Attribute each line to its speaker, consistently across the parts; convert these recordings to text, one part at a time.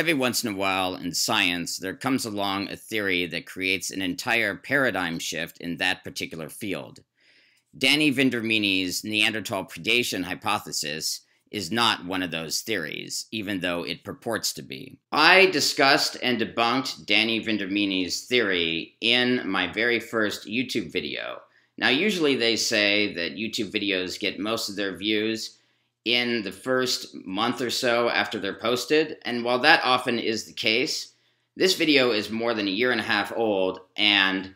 Speaker 1: Every once in a while in science, there comes along a theory that creates an entire paradigm shift in that particular field. Danny Vendramini's Neanderthal predation hypothesis is not one of those theories, even though it purports to be. I discussed and debunked Danny Vendramini's theory in my very first YouTube video. Now, usually they say that YouTube videos get most of their views in the first month or so after they're posted. And while that often is the case, this video is more than a year and a half old and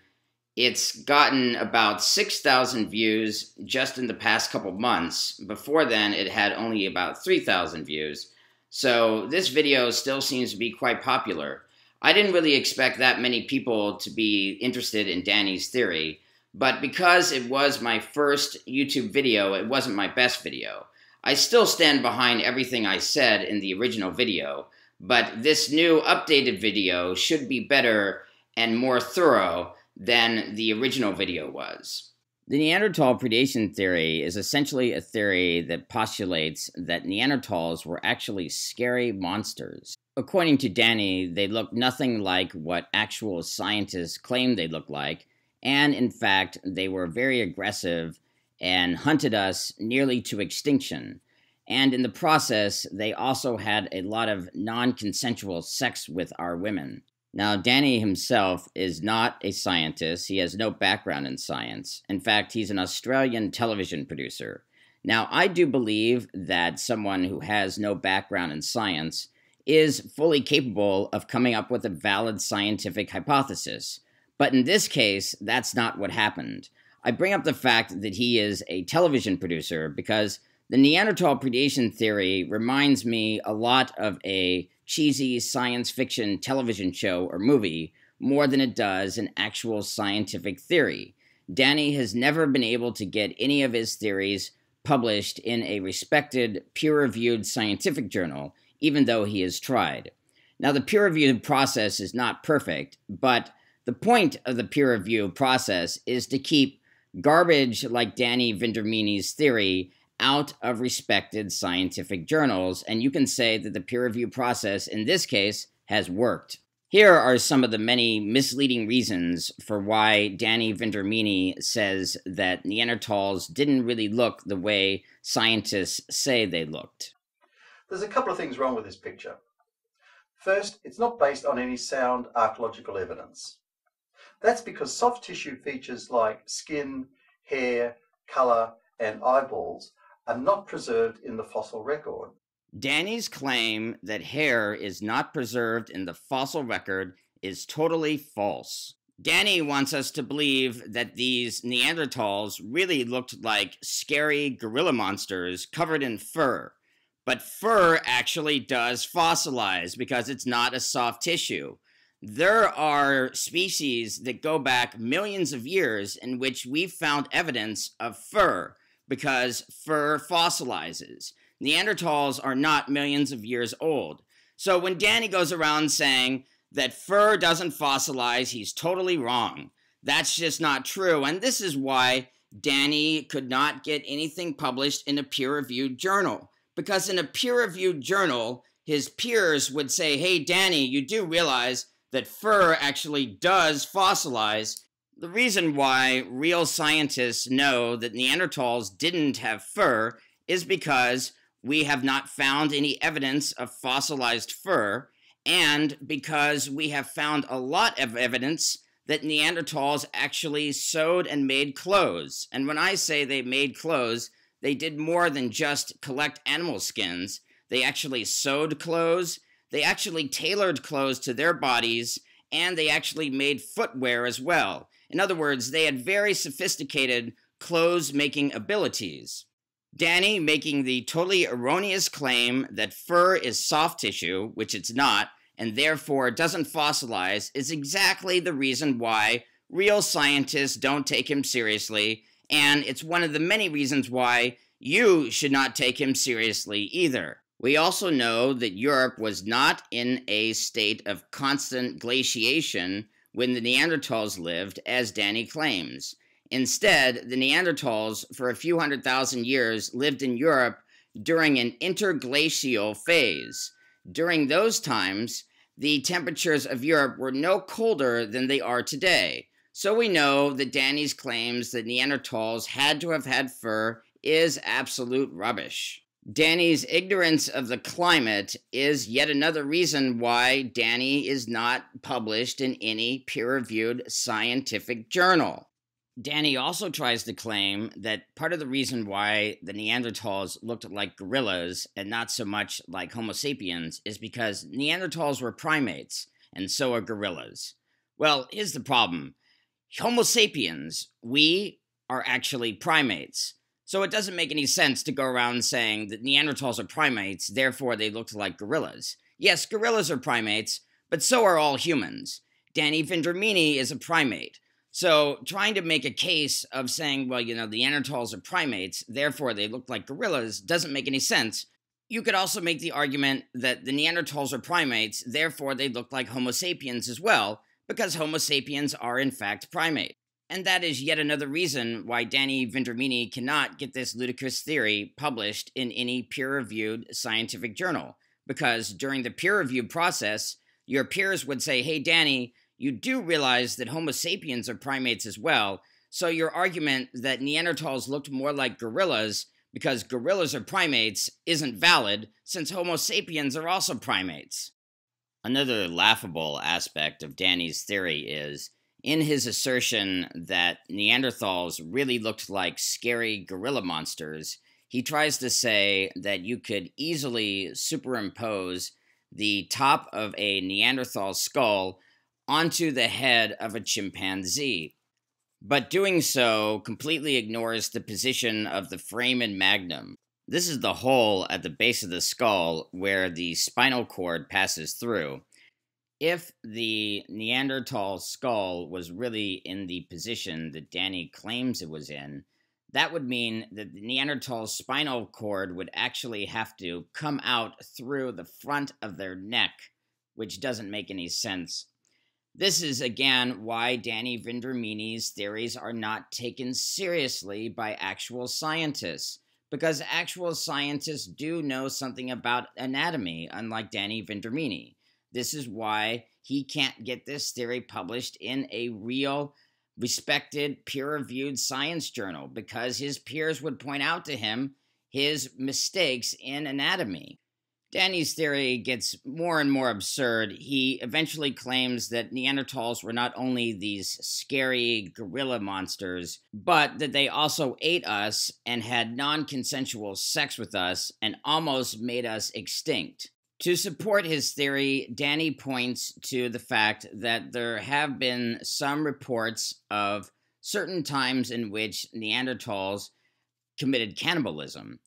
Speaker 1: it's gotten about 6,000 views just in the past couple months. Before then, it had only about 3,000 views. So this video still seems to be quite popular. I didn't really expect that many people to be interested in Danny's theory, but because it was my first YouTube video, it wasn't my best video. I still stand behind everything I said in the original video, but this new updated video should be better and more thorough than the original video was. The Neanderthal predation theory is essentially a theory that postulates that Neanderthals were actually scary monsters. According to Danny, they look nothing like what actual scientists claim they look like, and in fact, they were very aggressive and hunted us nearly to extinction. And in the process, they also had a lot of non consensual sex with our women. Now, Danny himself is not a scientist. He has no background in science. In fact, he's an Australian television producer. Now, I do believe that someone who has no background in science is fully capable of coming up with a valid scientific hypothesis. But in this case, that's not what happened. I bring up the fact that he is a television producer because the Neanderthal predation theory reminds me a lot of a cheesy science fiction television show or movie more than it does an actual scientific theory. Danny has never been able to get any of his theories published in a respected, peer reviewed scientific journal, even though he has tried. Now, the peer review process is not perfect, but the point of the peer review process is to keep garbage like Danny Vendramini's theory out of respected scientific journals, and you can say that the peer review process in this case has worked. Here are some of the many misleading reasons for why Danny Vendramini says that Neanderthals didn't really look the way scientists say they looked.
Speaker 2: There's a couple of things wrong with this picture. First, it's not based on any sound archaeological evidence. That's because soft tissue features like skin, hair, colour, and eyeballs are not preserved in the fossil record.
Speaker 1: Danny's claim that hair is not preserved in the fossil record is totally false. Danny wants us to believe that these Neanderthals really looked like scary gorilla monsters covered in fur. But fur actually does fossilize because it's not a soft tissue. There are species that go back millions of years in which we've found evidence of fur because fur fossilizes. Neanderthals are not millions of years old. So when Danny goes around saying that fur doesn't fossilize, he's totally wrong. That's just not true. And this is why Danny could not get anything published in a peer reviewed journal. Because in a peer reviewed journal, his peers would say, Hey, Danny, you do realize that fur actually does fossilize. The reason why real scientists know that Neanderthals didn't have fur is because we have not found any evidence of fossilized fur, and because we have found a lot of evidence that Neanderthals actually sewed and made clothes. And when I say they made clothes, they did more than just collect animal skins. They actually sewed clothes, they actually tailored clothes to their bodies, and they actually made footwear as well. In other words, they had very sophisticated clothes making abilities. Danny making the totally erroneous claim that fur is soft tissue, which it's not, and therefore doesn't fossilize, is exactly the reason why real scientists don't take him seriously, and it's one of the many reasons why you should not take him seriously either. We also know that Europe was not in a state of constant glaciation when the Neanderthals lived, as Danny claims. Instead, the Neanderthals, for a few hundred thousand years, lived in Europe during an interglacial phase. During those times, the temperatures of Europe were no colder than they are today. So we know that Danny's claims that Neanderthals had to have had fur is absolute rubbish. Danny's ignorance of the climate is yet another reason why Danny is not published in any peer reviewed scientific journal. Danny also tries to claim that part of the reason why the Neanderthals looked like gorillas and not so much like Homo sapiens is because Neanderthals were primates, and so are gorillas. Well, here's the problem Homo sapiens, we are actually primates. So it doesn't make any sense to go around saying that Neanderthals are primates, therefore they looked like gorillas. Yes, gorillas are primates, but so are all humans. Danny Vendramini is a primate. So trying to make a case of saying, well, you know, the Neanderthals are primates, therefore they look like gorillas, doesn't make any sense. You could also make the argument that the Neanderthals are primates, therefore they look like Homo sapiens as well, because Homo sapiens are in fact primate. And that is yet another reason why Danny Vendramini cannot get this ludicrous theory published in any peer reviewed scientific journal. Because during the peer review process, your peers would say, Hey, Danny, you do realize that Homo sapiens are primates as well. So your argument that Neanderthals looked more like gorillas because gorillas are primates isn't valid, since Homo sapiens are also primates. Another laughable aspect of Danny's theory is in his assertion that Neanderthals really looked like scary gorilla monsters, he tries to say that you could easily superimpose the top of a Neanderthal skull onto the head of a chimpanzee. But doing so completely ignores the position of the foramen magnum. This is the hole at the base of the skull where the spinal cord passes through if the Neanderthal skull was really in the position that Danny claims it was in, that would mean that the Neanderthal spinal cord would actually have to come out through the front of their neck, which doesn't make any sense. This is again why Danny Vendramini's theories are not taken seriously by actual scientists, because actual scientists do know something about anatomy, unlike Danny Vendramini. This is why he can't get this theory published in a real, respected, peer reviewed science journal because his peers would point out to him his mistakes in anatomy. Danny's theory gets more and more absurd. He eventually claims that Neanderthals were not only these scary gorilla monsters, but that they also ate us and had non consensual sex with us and almost made us extinct. To support his theory, Danny points to the fact that there have been some reports of certain times in which Neanderthals committed cannibalism.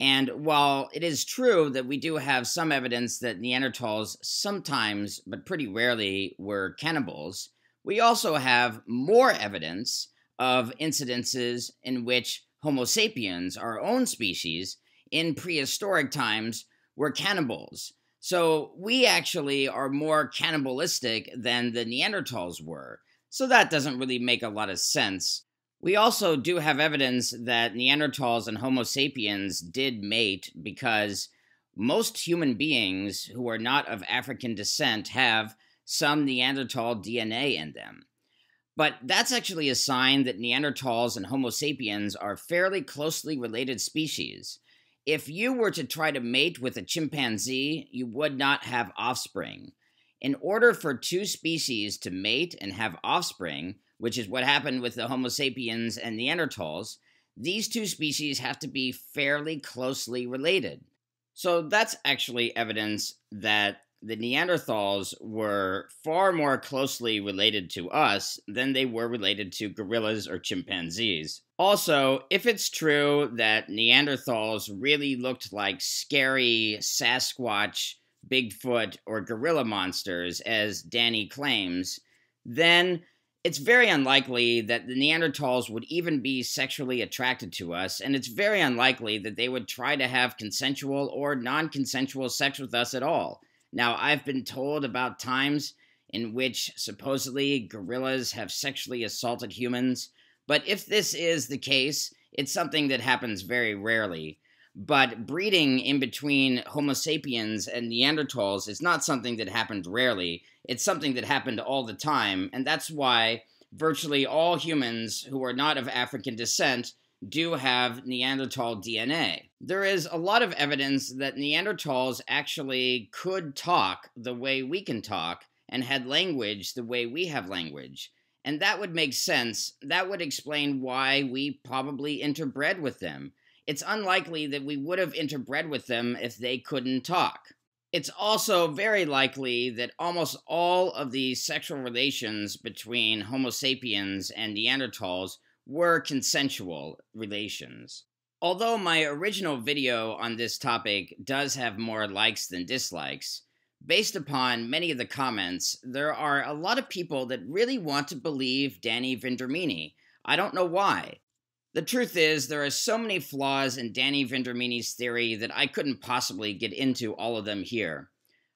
Speaker 1: And while it is true that we do have some evidence that Neanderthals sometimes, but pretty rarely, were cannibals, we also have more evidence of incidences in which Homo sapiens, our own species, in prehistoric times, were cannibals. So we actually are more cannibalistic than the Neanderthals were. So that doesn't really make a lot of sense. We also do have evidence that Neanderthals and Homo sapiens did mate because most human beings who are not of African descent have some Neanderthal DNA in them. But that's actually a sign that Neanderthals and Homo sapiens are fairly closely related species if you were to try to mate with a chimpanzee, you would not have offspring. In order for two species to mate and have offspring, which is what happened with the Homo sapiens and the Neanderthals, these two species have to be fairly closely related. So that's actually evidence that the Neanderthals were far more closely related to us than they were related to gorillas or chimpanzees. Also, if it's true that Neanderthals really looked like scary Sasquatch, Bigfoot, or gorilla monsters, as Danny claims, then it's very unlikely that the Neanderthals would even be sexually attracted to us, and it's very unlikely that they would try to have consensual or non consensual sex with us at all. Now, I've been told about times in which supposedly gorillas have sexually assaulted humans, but if this is the case, it's something that happens very rarely. but breeding in between Homo sapiens and Neanderthals is not something that happened rarely. It's something that happened all the time, and that's why virtually all humans who are not of African descent do have Neanderthal DNA. There is a lot of evidence that Neanderthals actually could talk the way we can talk and had language the way we have language. And that would make sense. That would explain why we probably interbred with them. It's unlikely that we would have interbred with them if they couldn't talk. It's also very likely that almost all of the sexual relations between Homo sapiens and Neanderthals were consensual relations. Although my original video on this topic does have more likes than dislikes, based upon many of the comments, there are a lot of people that really want to believe Danny Vendramini. I don't know why. The truth is, there are so many flaws in Danny Vendramini's theory that I couldn't possibly get into all of them here.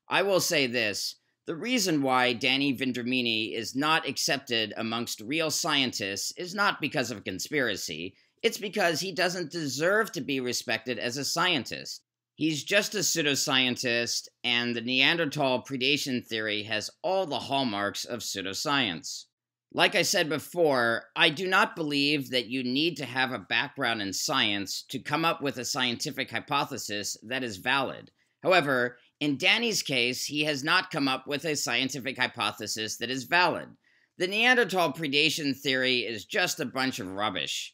Speaker 1: I will say this the reason why Danny Vendramini is not accepted amongst real scientists is not because of a conspiracy, it's because he doesn't deserve to be respected as a scientist. He's just a pseudoscientist, and the Neanderthal predation theory has all the hallmarks of pseudoscience. Like I said before, I do not believe that you need to have a background in science to come up with a scientific hypothesis that is valid. However, in Danny's case, he has not come up with a scientific hypothesis that is valid. The Neanderthal predation theory is just a bunch of rubbish.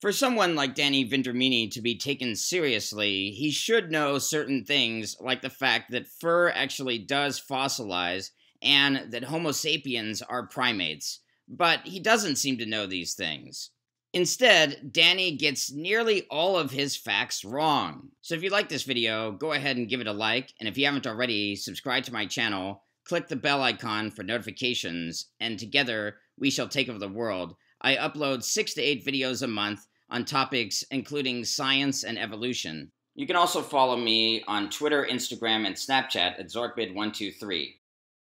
Speaker 1: For someone like Danny Vendramini to be taken seriously, he should know certain things like the fact that fur actually does fossilize and that Homo sapiens are primates, but he doesn't seem to know these things. Instead, Danny gets nearly all of his facts wrong. So if you like this video, go ahead and give it a like, and if you haven't already, subscribe to my channel, click the bell icon for notifications, and together we shall take over the world. I upload 6 to 8 videos a month on topics including science and evolution. You can also follow me on Twitter, Instagram, and Snapchat at Zorkmid123.